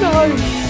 자,